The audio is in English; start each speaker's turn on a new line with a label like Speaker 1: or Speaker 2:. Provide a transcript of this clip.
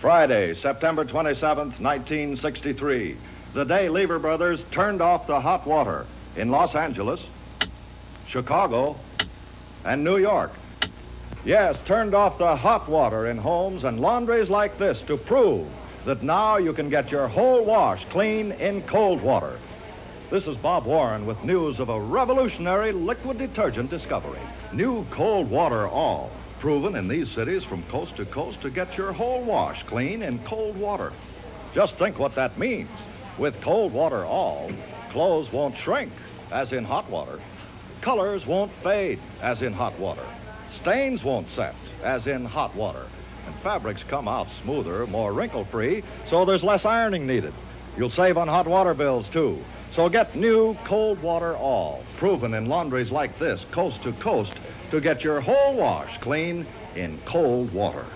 Speaker 1: Friday, September 27th, 1963. The day Lever Brothers turned off the hot water in Los Angeles, Chicago, and New York. Yes, turned off the hot water in homes and laundries like this to prove that now you can get your whole wash clean in cold water. This is Bob Warren with news of a revolutionary liquid detergent discovery. New cold water all, proven in these cities from coast to coast to get your whole wash clean in cold water. Just think what that means. With cold water all, clothes won't shrink, as in hot water. Colors won't fade, as in hot water. Stains won't set, as in hot water. And fabrics come out smoother, more wrinkle-free, so there's less ironing needed. You'll save on hot water bills, too. So get new cold water all, proven in laundries like this, coast to coast, to get your whole wash clean in cold water.